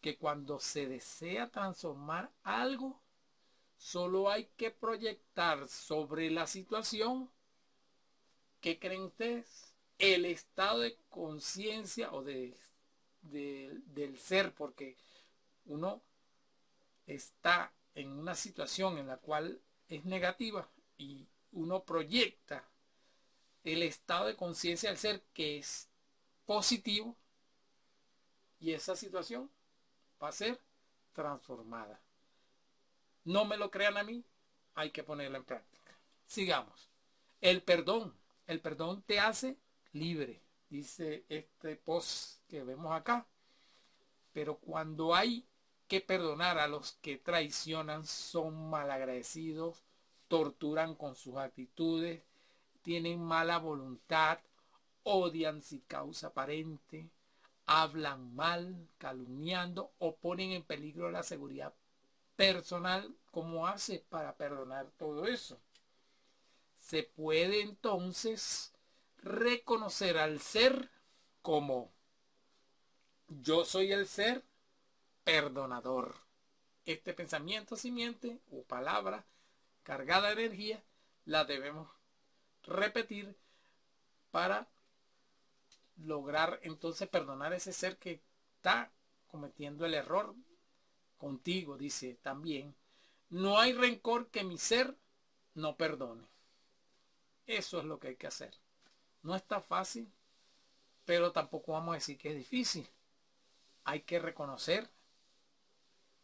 que cuando se desea transformar algo, solo hay que proyectar sobre la situación que creen ustedes el estado de conciencia o de, del ser, porque uno está en una situación en la cual es negativa y uno proyecta el estado de conciencia del ser que es positivo y esa situación va a ser transformada. No me lo crean a mí, hay que ponerla en práctica. Sigamos. El perdón, el perdón te hace libre, dice este post que vemos acá. Pero cuando hay que perdonar a los que traicionan, son malagradecidos, torturan con sus actitudes, tienen mala voluntad, odian sin causa aparente, hablan mal, calumniando o ponen en peligro la seguridad personal. ¿Cómo hace para perdonar todo eso? Se puede entonces reconocer al ser como yo soy el ser perdonador. Este pensamiento simiente o palabra cargada de energía la debemos repetir para lograr entonces perdonar ese ser que está cometiendo el error contigo, dice también. No hay rencor que mi ser no perdone. Eso es lo que hay que hacer. No está fácil, pero tampoco vamos a decir que es difícil. Hay que reconocer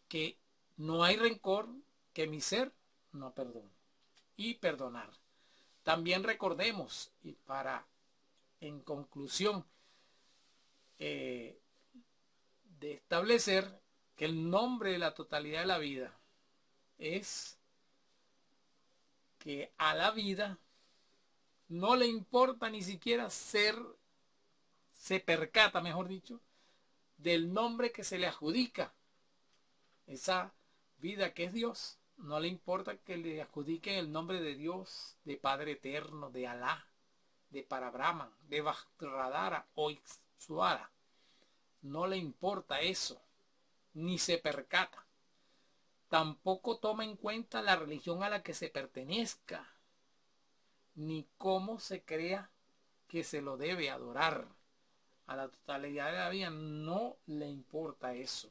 que no hay rencor que mi ser no perdone. Y perdonar. También recordemos, y para, en conclusión, eh, de establecer que el nombre de la totalidad de la vida es que a la vida no le importa ni siquiera ser, se percata, mejor dicho, del nombre que se le adjudica. Esa vida que es Dios, no le importa que le adjudiquen el nombre de Dios, de Padre Eterno, de Alá, de Parabrahman, de Vajradara o Ixuara. No le importa eso, ni se percata. Tampoco toma en cuenta la religión a la que se pertenezca ni cómo se crea que se lo debe adorar. A la totalidad de la vida no le importa eso.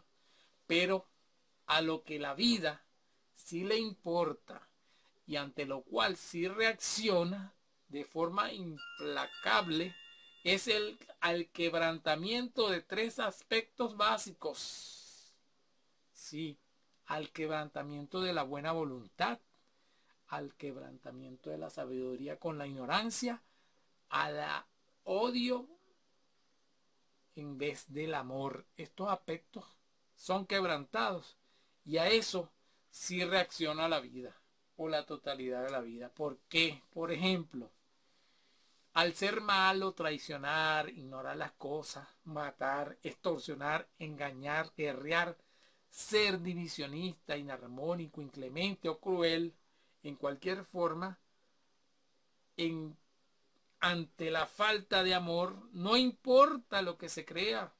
Pero a lo que la vida sí le importa y ante lo cual sí reacciona de forma implacable es el al quebrantamiento de tres aspectos básicos. Sí, al quebrantamiento de la buena voluntad, al quebrantamiento de la sabiduría con la ignorancia, al odio en vez del amor. Estos aspectos son quebrantados y a eso sí reacciona la vida o la totalidad de la vida. ¿Por qué? Por ejemplo, al ser malo, traicionar, ignorar las cosas, matar, extorsionar, engañar, guerrear, ser divisionista, inarmónico, inclemente o cruel, en cualquier forma, ante la falta de amor, no importa lo que se crea,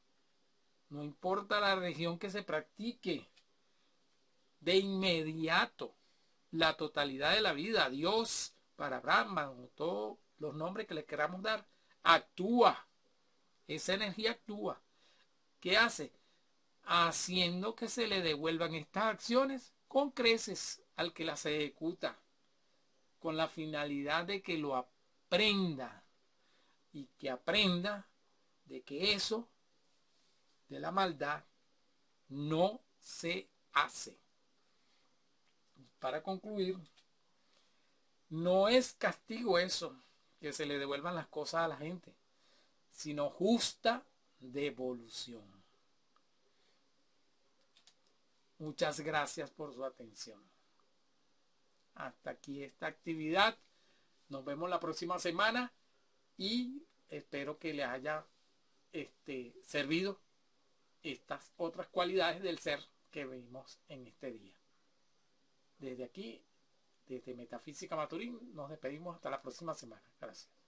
no importa la religión que se practique, de inmediato, la totalidad de la vida, Dios, para Brahman, todos los nombres que le queramos dar, actúa. Esa energía actúa. ¿Qué hace? Haciendo que se le devuelvan estas acciones con creces al que las ejecuta con la finalidad de que lo aprenda y que aprenda de que eso de la maldad no se hace. Para concluir, no es castigo eso, que se le devuelvan las cosas a la gente, sino justa devolución. Muchas gracias por su atención hasta aquí esta actividad. Nos vemos la próxima semana y espero que les haya este, servido estas otras cualidades del ser que vimos en este día. Desde aquí, desde Metafísica Maturín, nos despedimos hasta la próxima semana. Gracias.